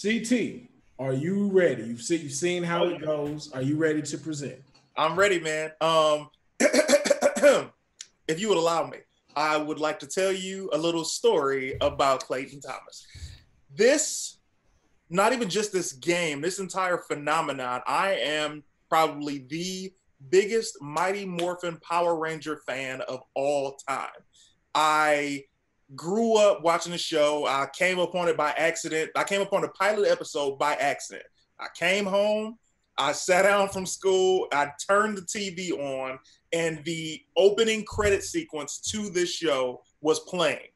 CT, are you ready? You've seen you've seen how it goes. Are you ready to present? I'm ready, man. Um, if you would allow me, I would like to tell you a little story about Clayton Thomas. This, not even just this game, this entire phenomenon, I am probably the biggest Mighty Morphin Power Ranger fan of all time. I grew up watching the show. I came upon it by accident. I came upon the pilot episode by accident. I came home, I sat down from school, I turned the TV on, and the opening credit sequence to this show was playing.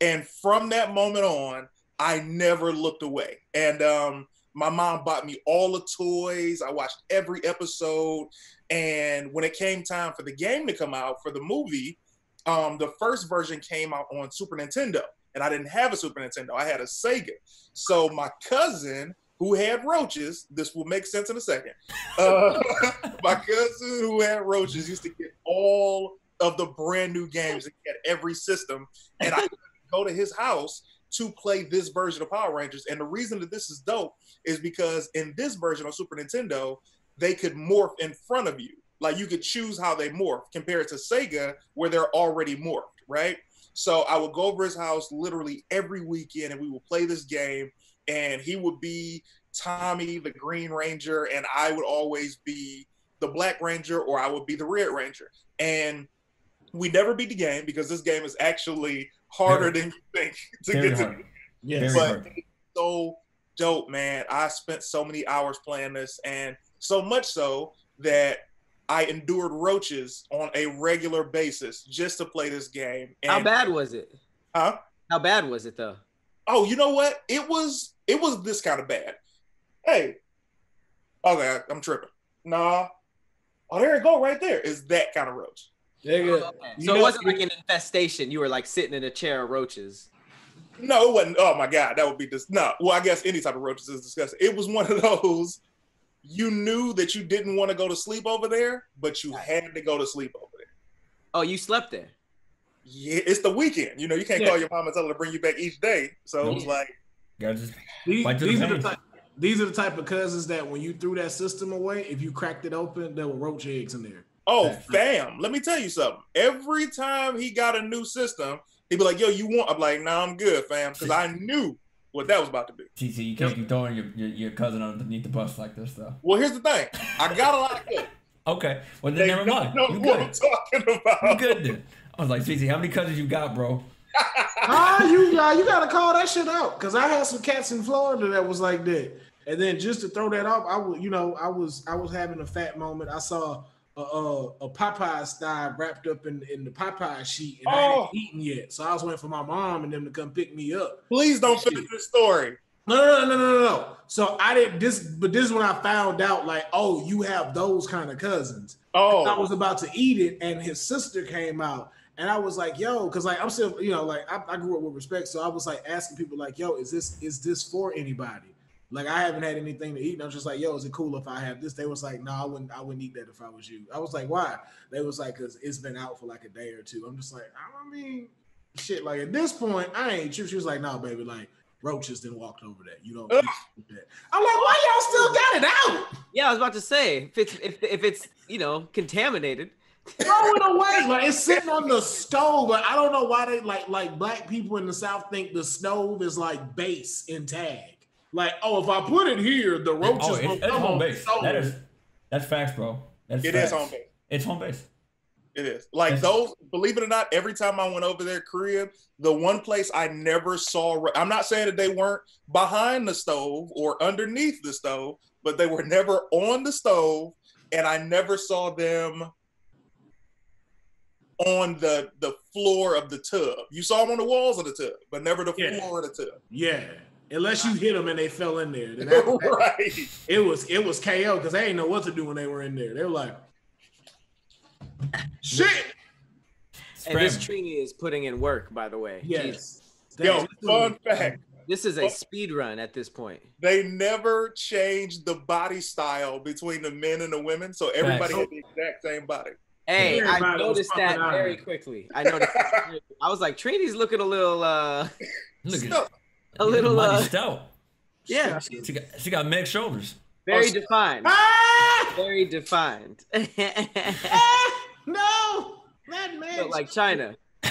And from that moment on, I never looked away. And um, my mom bought me all the toys. I watched every episode. And when it came time for the game to come out for the movie, um, the first version came out on Super Nintendo, and I didn't have a Super Nintendo. I had a Sega. So my cousin, who had roaches, this will make sense in a second. Uh, my cousin who had roaches used to get all of the brand new games and get every system, and I go to his house to play this version of Power Rangers. And the reason that this is dope is because in this version of Super Nintendo, they could morph in front of you. Like you could choose how they morph compared to Sega, where they're already morphed, right? So I would go over his house literally every weekend and we would play this game. And he would be Tommy, the Green Ranger, and I would always be the Black Ranger or I would be the Red Ranger. And we never beat the game because this game is actually harder very, than you think to get hard. to. Yes. But so dope, man. I spent so many hours playing this, and so much so that I endured roaches on a regular basis just to play this game. And, How bad was it? Huh? How bad was it though? Oh, you know what? It was it was this kind of bad. Hey, oh, okay, I'm tripping. Nah. Oh, there you go, right there. Is that kind of roach? Yeah, oh, okay. So know, it wasn't like an infestation. You were like sitting in a chair of roaches. No, it wasn't. Oh my god, that would be just no. Well, I guess any type of roaches is disgusting. It was one of those you knew that you didn't want to go to sleep over there, but you had to go to sleep over there. Oh, you slept there? Yeah, it's the weekend. You know, you can't yeah. call your mom and tell her to bring you back each day. So it was like, just these, these are the type, these are the type of cousins that when you threw that system away, if you cracked it open, there were roach eggs in there. Oh, fam, let me tell you something. Every time he got a new system, he'd be like, "Yo, you want?" I'm like, "Nah, I'm good, fam," because I knew what that was about to be. TC, you can't keep throwing your, your, your, cousin underneath the bus like this, though. Well, here's the thing. I got a lot of good. okay. Well, then they never mind. Know you what good. I'm talking about. You good then. I was like, TC, how many cousins you got, bro? ah, you uh, you gotta call that shit out because I had some cats in Florida that was like that. And then just to throw that off, I was, you know, I was I was having a fat moment. I saw a, a, a Popeye style wrapped up in, in the Popeye sheet, and oh. I hadn't eaten yet. So I was waiting for my mom and them to come pick me up. Please don't finish the story. No, no, no, no, no, no. So I didn't this, but this is when I found out, like, oh, you have those kind of cousins. Oh, I was about to eat it, and his sister came out, and I was like, yo, because like I'm still, you know, like I, I grew up with respect, so I was like asking people, like, yo, is this is this for anybody? Like I haven't had anything to eat. And I was just like, yo, is it cool if I have this? They was like, no, I wouldn't I wouldn't eat that if I was you. I was like, why? They was like, cause it's been out for like a day or two. I'm just like, I mean, shit, like at this point, I ain't true. She was like, no, baby, like roaches then walked over that. You don't. I'm like, why y'all still got it out? Yeah, I was about to say, if it's if, if it's you know contaminated. Throw it away. Like it's sitting on the stove. But I don't know why they like like black people in the South think the stove is like base in tag. Like, oh, if I put it here, the oh, roaches oh, will come home base. That is, that's facts, bro. That's it facts. is home base. It's home base. It is. Like it's, those, believe it or not, every time I went over their crib, the one place I never saw, I'm not saying that they weren't behind the stove or underneath the stove, but they were never on the stove. And I never saw them on the the floor of the tub. You saw them on the walls of the tub, but never the yeah. floor of the tub. Yeah. Unless you hit them and they fell in there. Then after right. it was it was KO because they didn't know what to do when they were in there. They were like, shit. And this Trini is putting in work, by the way. Yes. Yo, fun fact. This is a speed run at this point. They never changed the body style between the men and the women, so everybody had the exact same body. Hey, everybody I noticed that very quickly. I noticed. I was like, Trini's looking a little. uh Look at a little uh, stout. Yeah, she got, she got Meg shoulders. Very oh, defined. Ah! Very defined. ah! No, not Meg. like China.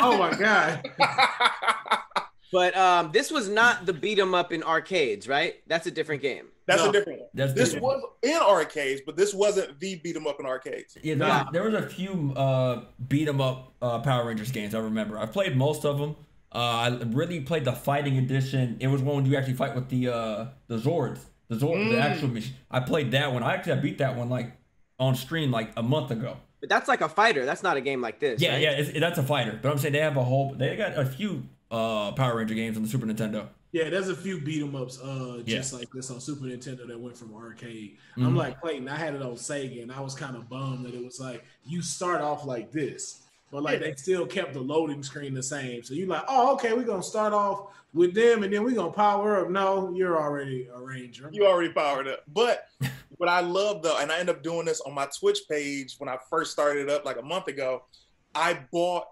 oh my god. but um, this was not the beat 'em up in arcades, right? That's a different game. That's no, a different one. That's this different. was in arcades, but this wasn't the beat 'em up in arcades. Yeah, there, was, there was a few uh, beat 'em up uh, Power Rangers games. I remember. I played most of them. Uh, I really played the fighting edition. It was one when you actually fight with the uh, the Zords, the Zord, mm. the actual machine. I played that one. I actually I beat that one like on stream like a month ago. But that's like a fighter. That's not a game like this. Yeah, right? yeah, it, that's a fighter. But I'm saying they have a whole. They got a few uh, Power Ranger games on the Super Nintendo. Yeah, there's a few beat 'em ups uh just yeah. like this on Super Nintendo that went from arcade. Mm-hmm. I'm like Clayton, I had it on Sega and I was kind of bummed that it was like you start off like this, but like they still kept the loading screen the same. So you're like, oh, okay, we're gonna start off with them and then we're gonna power up. No, you're already a ranger. You already powered up. But what I love though, and I end up doing this on my Twitch page when I first started up like a month ago, I bought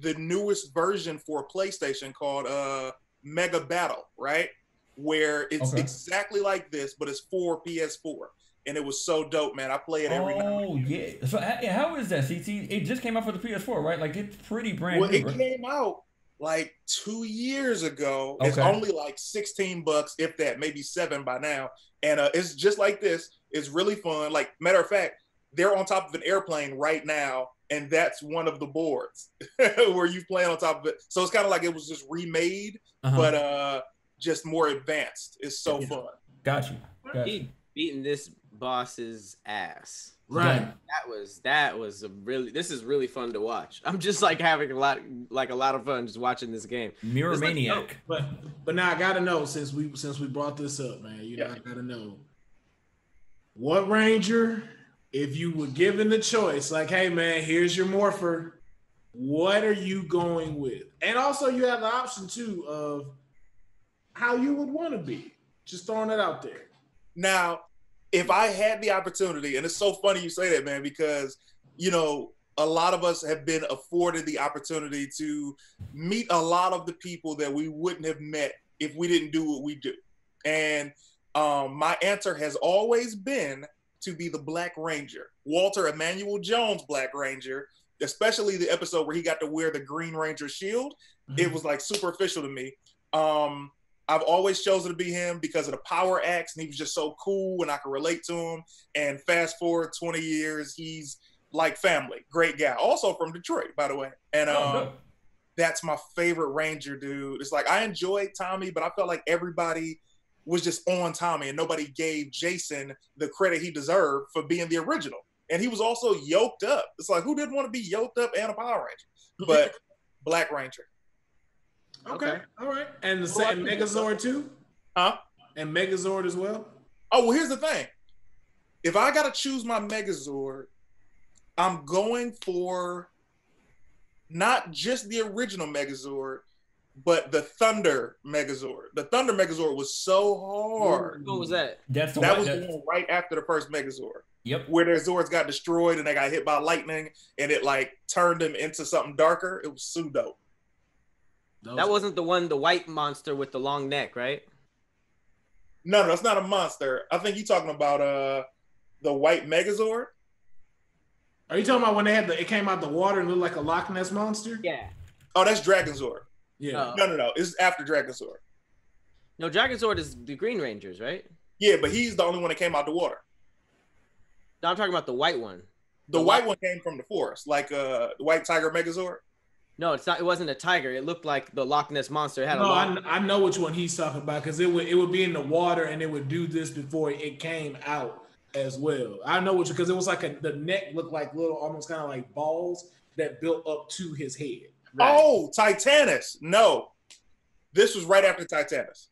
the newest version for PlayStation called uh Mega Battle, right? Where it's okay. exactly like this, but it's for PS4. And it was so dope, man. I play it every oh, yeah. So how is that? See, see, it just came out for the PS4, right? Like it's pretty brand new. well, new. It right? came out like two years ago. Okay. It's only like 16 bucks, if that, maybe seven by now. And uh, it's just like this. It's really fun. Like, matter of fact, they're on top of an airplane right now and that's one of the boards where you play on top of it. So it's kind of like it was just remade, uh-huh. but uh just more advanced. It's so yeah. fun. Got you. Got he beating this boss's ass. Right. That was that was a really this is really fun to watch. I'm just like having a lot like a lot of fun just watching this game. Mirror it's Maniac. Like, but but now I gotta know since we since we brought this up, man. You know. I gotta know what ranger if you were given the choice, like, hey man, here's your morpher, what are you going with? And also you have the option too of how you would want to be. Just throwing it out there. Now, if I had the opportunity, and it's so funny you say that, man, because you know, a lot of us have been afforded the opportunity to meet a lot of the people that we wouldn't have met if we didn't do what we do. And um, my answer has always been to be the Black Ranger, Walter Emmanuel Jones Black Ranger, especially the episode where he got to wear the Green Ranger shield. Mm-hmm. It was like superficial to me. Um, I've always chosen to be him because of the Power Axe, and he was just so cool, and I could relate to him. And fast forward 20 years, he's like family, great guy. Also from Detroit, by the way. And oh, um, oh, that's my favorite Ranger, dude. It's like I enjoyed Tommy, but I felt like everybody was just on Tommy, and nobody gave Jason the credit he deserved for being the original. And he was also yoked up. It's like who didn't want to be yoked up and a Power Ranger? But Black Ranger. Okay. okay. All right. And the second Megazord too? Huh? And Megazord as well? Oh, well, here's the thing. If I gotta choose my Megazord, I'm going for not just the original Megazord, but the Thunder Megazord. The Thunder Megazord was so hard. What was that? That's that was the one right after the first Megazord. Yep. Where their Zords got destroyed and they got hit by lightning and it like turned them into something darker. It was so dope. That, that wasn't the one, the white monster with the long neck, right? No, no, that's not a monster. I think you're talking about uh the white Megazord. Are you talking about when they had the it came out the water and looked like a Loch Ness monster? Yeah. Oh, that's Dragonzord. Yeah. Oh. No, no, no. It's after Dragonzord. No, Dragonzord is the Green Rangers, right? Yeah, but he's the only one that came out the water. No, I'm talking about the white one. The, the white, white one came from the forest, like uh, the White Tiger Megazord. No, it's not. It wasn't a tiger. It looked like the Loch Ness monster. It had no, a I, I know which one he's talking about because it would it would be in the water and it would do this before it came out as well. I know which because it was like a the neck looked like little almost kind of like balls that built up to his head. Right. Oh, Titanus. No, this was right after Titanus.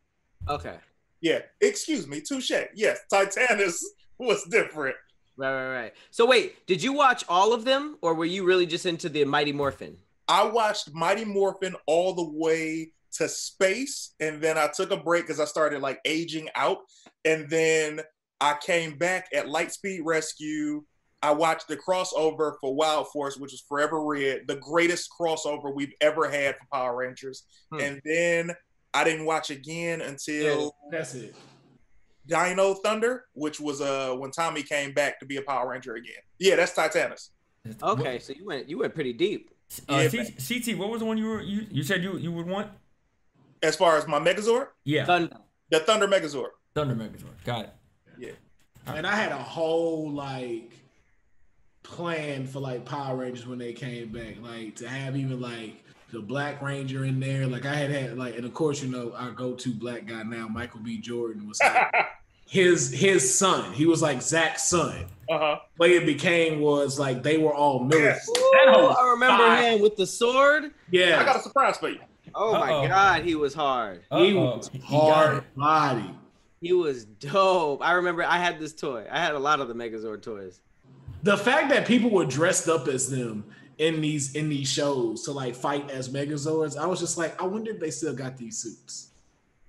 Okay. Yeah. Excuse me. Touche. Yes, Titanus was different. Right, right, right. So wait, did you watch all of them, or were you really just into the Mighty Morphin? I watched Mighty Morphin all the way to space, and then I took a break because I started like aging out, and then I came back at Lightspeed Rescue I watched the crossover for Wild Force, which is Forever Red, the greatest crossover we've ever had for Power Rangers. Hmm. And then I didn't watch again until That's it. Dino Thunder, which was uh when Tommy came back to be a Power Ranger again. Yeah, that's Titanus. Okay, so you went you went pretty deep. Uh, Yeah, C- CT, what was the one you were you, you said you you would want? As far as my Megazord, Yeah, Thunder. the Thunder Megazord. Thunder Megazord. Got it. Yeah. And I had a whole like plan for like Power Rangers when they came back, like to have even like the Black Ranger in there. Like I had had like, and of course you know our go-to black guy now, Michael B. Jordan was like his his son. He was like Zack's son. Uh-huh. Way it became was like they were all military. Yes. That I remember fire. him with the sword. Yeah, I got a surprise for you. Oh my Uh-oh. god, he was hard. he Uh-oh. was He got hard it. body. He was dope. I remember I had this toy. I had a lot of the Megazord toys. the fact that people were dressed up as them in these in these shows to like fight as Megazords, I was just like, I wonder if they still got these suits.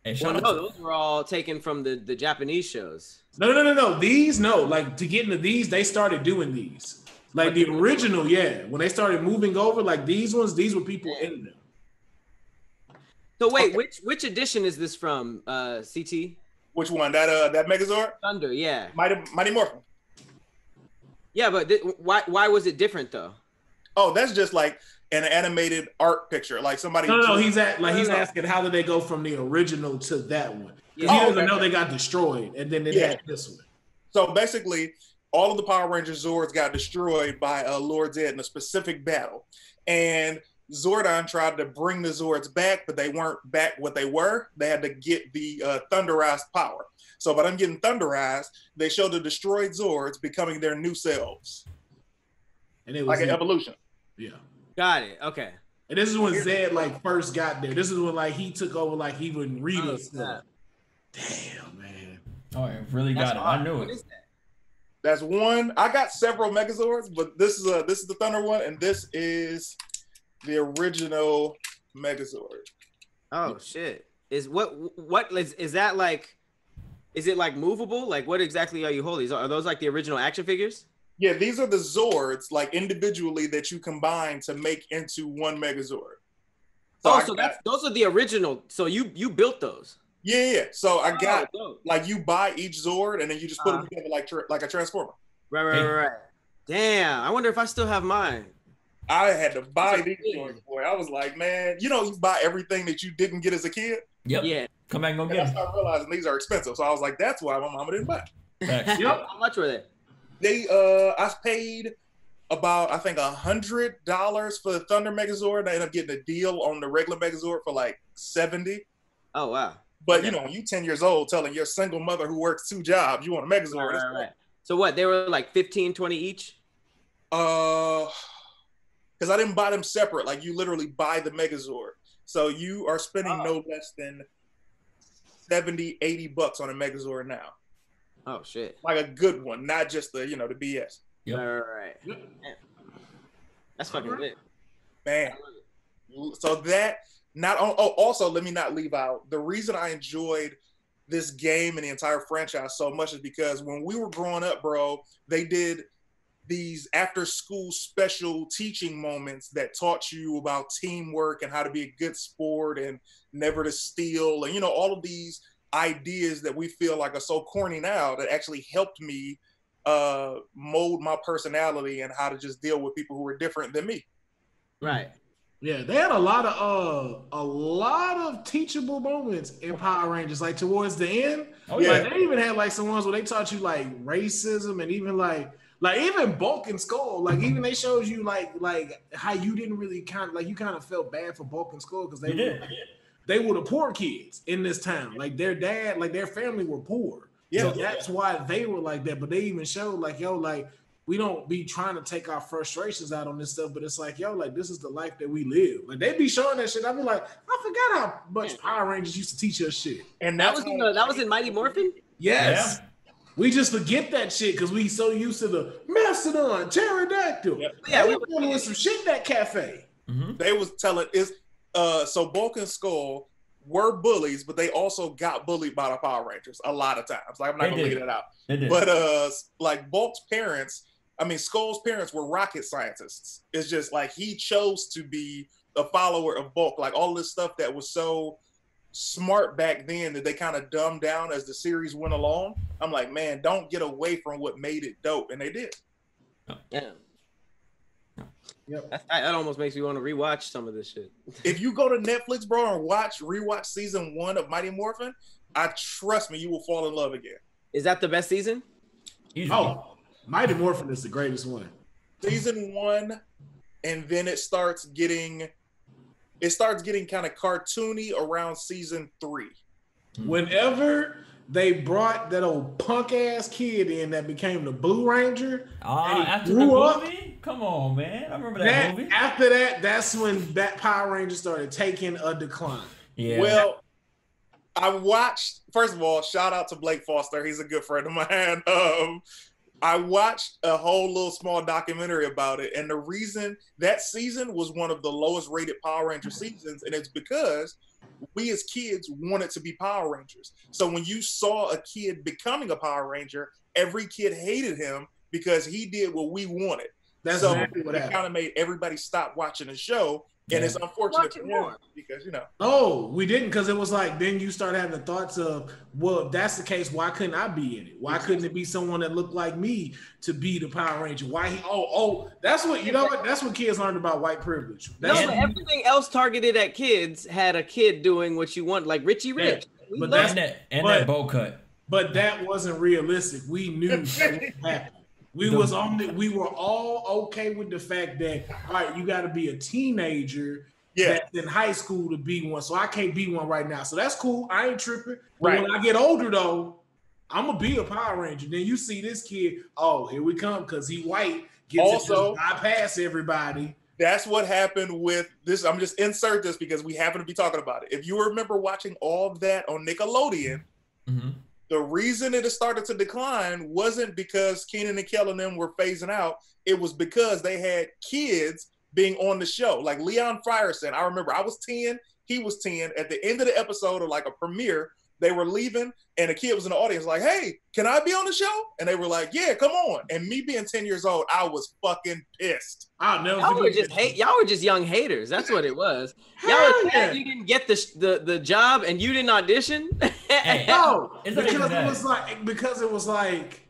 Hey, Well, no, to- those were all taken from the the Japanese shows. No, no, no, no, no. These no, like to get into these, they started doing these. Like the original, yeah. When they started moving over, like these ones, these were people in them. So wait, which which edition is this from? Uh, CT Which one? That uh that Megazord? Thunder, yeah, Mighty Mighty Morphin. yeah. But th- why why was it different though? Oh, that's just like an animated art picture. Like somebody No, no, no. He's at like he's No, no. asking how did they go from the original to that one? Yeah. he Oh, doesn't okay. know they got destroyed, and then they Yeah. had this one. So basically, all of the Power Rangers Zords got destroyed by uh, Lord Zedd in a specific battle, and Zordon tried to bring the Zords back, but they weren't back what they were. They had to get the uh, Thunderized power. So by them getting Thunderized, they showed the destroyed Zords becoming their new selves, And it was like an evolution. yeah. Got it. Okay. And this is when Zedd like first got there. This is when like he took over like he wouldn't read Oh, stuff. Damn man. Oh, I really That's got it. hard. I knew What it. is that? That's one. I got several Megazords, but this is a this is the Thunder one, and this is the original Megazord. Oh shit! Is what what is is that like? Is it like movable? Like what exactly are you holding? Are those like the original action figures? Yeah, these are the Zords, like individually that you combine to make into one Megazord. oh, I so got- that's those are the original. So you you built those. yeah, yeah. So I got Oh, dope. like you buy each Zord and then you just put Uh-huh. them together like tra- like a transformer. right, right, right, right. Damn, I wonder if I still have mine. I had to buy That's these amazing. Zords, boy. I was like, man, you know, you buy everything that you didn't get as a kid. Yep. Yeah. Come back and go And I get it. started realizing these are expensive. So I was like, that's why my mama didn't buy. Yep. How much were they? They uh I paid about I think a hundred dollars for the Thunder Megazord. I ended up getting a deal on the regular Megazord for like 70. Oh wow. But Okay. you know, you 10 years old telling your single mother who works two jobs, you want a Megazord. Right, right, right. So what? They were like 15, 20 each. Uh, because I didn't buy them separate. Like you literally buy the Megazord. So you are spending Oh. no less than 70, 80 bucks on a Megazord now. Oh shit. Like a good one, not just the, you know, the BS. Yep. Right, right, right. Yep. That's fucking lit. Man. So that not oh, oh also let me not leave out the reason I enjoyed this game and the entire franchise so much is because when we were growing up, bro, they did these after school special teaching moments that taught you about teamwork and how to be a good sport and never to steal and you know all of these ideas that we feel like are so corny now that actually helped me uh mold my personality and how to just deal with people who are different than me. Right. Yeah, they had a lot of uh a lot of teachable moments in Power Rangers. Like towards the end, Oh like yeah. they even had like some ones where they taught you like racism and even like like even Bulk and Skull. Like even they showed you like like how you didn't really kind of like you kind of felt bad for Bulk and Skull because they You were did. They were the poor kids in this town. Like their dad, like their family were poor. Yeah. So that's why they were like that. But they even showed like, yo, like we don't be trying to take our frustrations out on this stuff, but it's like, yo, like this is the life that we live. Like they be showing that shit. I be like, I forgot how much Power Rangers used to teach us shit. And That was in the, that was in Mighty Morphin. Yes. We just forget that shit because we so used to the Mastodon, Pterodactyl. Yep. Yeah, we we were doing some shit in that cafe. hmm they was telling is uh so Bulk and Skull were bullies, but they also got bullied by the Power Rangers a lot of times. Like I'm not They gonna leave that out. They did. But uh like Bulk's parents, I mean Skull's parents were rocket scientists. It's just like he chose to be a follower of Bulk. Like all this stuff that was so smart back then that they kind of dumbed down as the series went along. I'm like, man, don't get away from what made it dope, and they did. Yeah. Yep. That, that almost makes me want to rewatch some of this shit. If you go to Netflix, bro, and watch rewatch season one of Mighty Morphin, I trust me, you will fall in love again. Is that the best season? Easily. Oh, Mighty Morphin is the greatest one. Season one, and then it starts getting it starts getting kind of cartoony around season three. Whenever they brought that old punk ass kid in that became the Blue Ranger, Ah, and he after the grew up, movie? Come on, man. I remember that, that, movie. after that, that's when that Power Ranger started taking a decline. Yeah. Well, I watched. First of all, shout out to Blake Foster. He's a good friend of mine. Um, I watched a whole little small documentary about it, and the reason that season was one of the lowest rated Power Ranger seasons, and it's because we as kids wanted to be Power Rangers. So when you saw a kid becoming a Power Ranger, every kid hated him because he did what we wanted. That's so exactly what it kind of made everybody stop watching the show, and it's unfortunate Watch for it more. because you know. No, we didn't because it was like then you start having the thoughts of, well, if that's the case, why couldn't I be in it? Why couldn't it be someone that looked like me to be the Power Ranger? Why he oh oh that's what you know what that's what kids learned about white privilege. No, That's but everything else targeted at kids had a kid doing what you want, like Richie Rich. We but that's- and that, and but- that bow cut. but that wasn't realistic. We knew that would happen. We The- was on the, we were all okay with the fact that all right, you got to be a teenager Yeah. that's in high school to be one. So I can't be one right now. So that's cool. I ain't tripping. But Right. when I get older though, I'm gonna be a Power Ranger. Then you see this kid. Oh, here we come because he white. Gets Also- it to bypass everybody. That's what happened with this. I'm just insert this because we happen to be talking about it. If you remember watching all of that on Nickelodeon, hmm the reason it started to decline wasn't because Keenan and Kel and them were phasing out. It was because they had kids being on the show. Like Leon Frierson. I remember I was 10, he was 10. At the end of the episode or like a premiere, they were leaving, and a kid was in the audience, like, hey, can I be on the show? And they were like, Yeah, come on. And me being 10 years old, I was fucking pissed. I'll never Y'all were just hate. Y'all were just young haters. That's what it was. Y'all were yeah. you didn't get the sh- the the job and you didn't audition. Hey, No, because it was like because it was like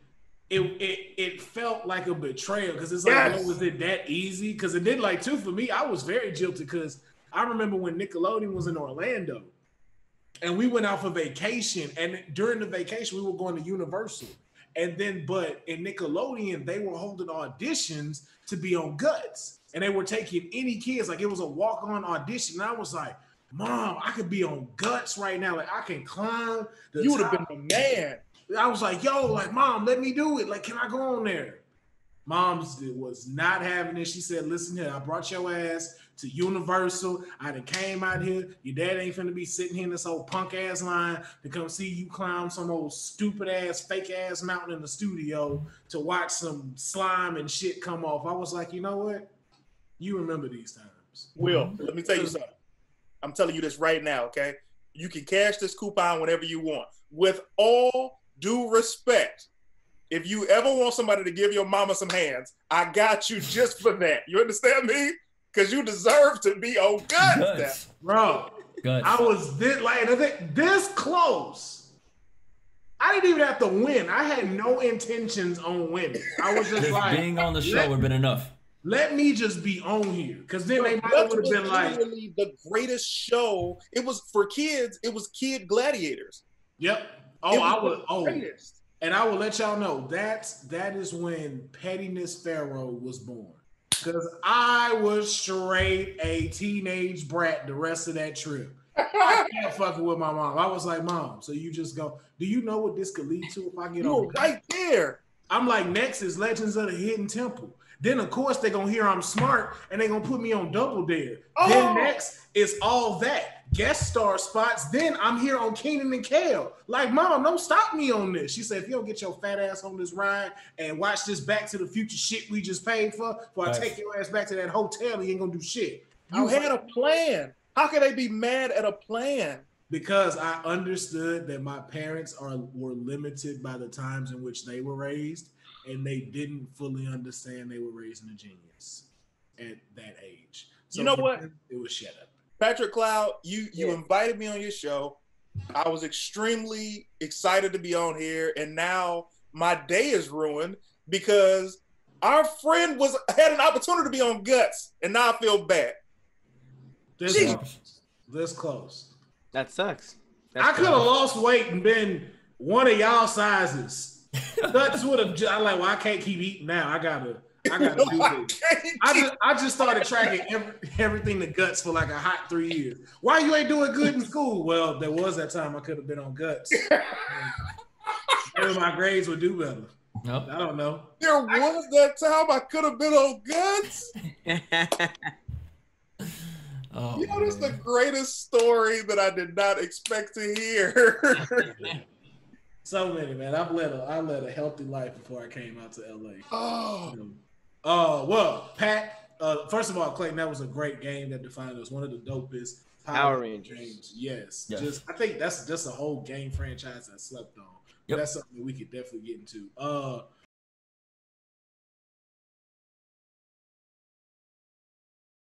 it it it felt like a betrayal because it's like Yes. oh, was it that easy? Because it did like too for me. I was very guilty because I remember when Nickelodeon was in Orlando, and we went out for vacation, and during the vacation we were going to Universal, and then but in Nickelodeon they were holding auditions to be on Guts, and they were taking any kids like it was a walk on audition. And I was like. Mom, I could be on guts right now. Like I can climb. The You would have been the man. I was like, yo, like, mom, let me do it. Like, can I go on there? Mom's was not having it. She said, listen here, I brought your ass to Universal. I done came out here. Your dad ain't finna be sitting here in this old punk ass line to come see you climb some old stupid ass, fake ass mountain in the studio to watch some slime and shit come off. I was like, you know what? You remember these times. Will, let me tell you something. I'm telling you this right now, okay? You can cash this coupon whenever you want. With all due respect, if you ever want somebody to give your mama some hands, I got you just for that. You understand me? Because you deserve to be on guts. now. Guts. Bro, Guts. I was this like this close. I didn't even have to win. I had no intentions on winning. I was just Just like, being on the show let- would have been enough. let me just be on here. Because then they might would have been like, the greatest show. It was for kids. It was kid gladiators. yep. Oh, it Oh, I was would the oh greatest. and I will let y'all know that's that is when Pettiness Pharaoh was born. Because I was straight a teenage brat the rest of that trip. I can't fucking with my mom. I was like, Mom, so you just go, do you know what this could lead to if I get You on right there. I'm like, next is Legends of the Hidden Temple. Then of course they're gonna hear I'm smart and they're gonna put me on Double Dare. Oh! Then next is all that guest star spots. Then I'm here on Keenan and Kel. Like, mom, don't stop me on this. She said, if you don't get your fat ass on this ride and watch this Back to the Future shit we just paid for, before I take your ass back to that hotel, you ain't gonna do shit. You had like, a plan. How can they be mad at a plan? because I understood that my parents are were limited by the times in which they were raised, and they didn't fully understand they were raising a genius at that age. You know what? them, It was shut up. Patrick Cloud, you you Yeah. invited me on your show. I was extremely excited to be on here, and now my day is ruined because our friend was had an opportunity to be on Guts, and now I feel bad. This Jeez. close. This close. That sucks. I could have lost weight and been one of y'all sizes. Guts would have. I'm like, well, I can't keep eating now. I gotta. I gotta do this. I just, I just started tracking every, everything to guts for like a hot three years. Why you ain't doing good in school? Well, there was that time I could have been on guts. Maybe my grades would do better. Nope. I don't know. there was that time I could have been on Guts. Oh, You know, that's the greatest story that I did not expect to hear. So many man. I've led a I led a healthy life before I came out to LA. oh, Uh, well, Pat. Uh, first of all, Clayton, that was a great game that defined us. One of the dopest Power Rangers. games. Yes, Yes. just I think that's just a whole game franchise I slept on. Yep. That's something that we could definitely get into. Uh,